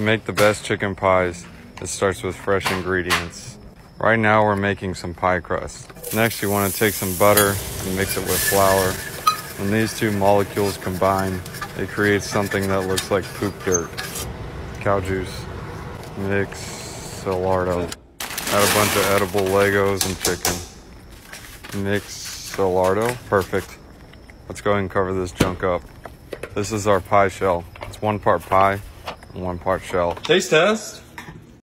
To make the best chicken pies, it starts with fresh ingredients. Right now we're making some pie crust. Next you want to take some butter and mix it with flour. When these two molecules combine, it creates something that looks like poop dirt. Cow juice. Mix Solardo. Add a bunch of edible Legos and chicken. Mix Solardo. Perfect. Let's go ahead and cover this junk up. This is our pie shell. It's one part pie one part shell. Taste test.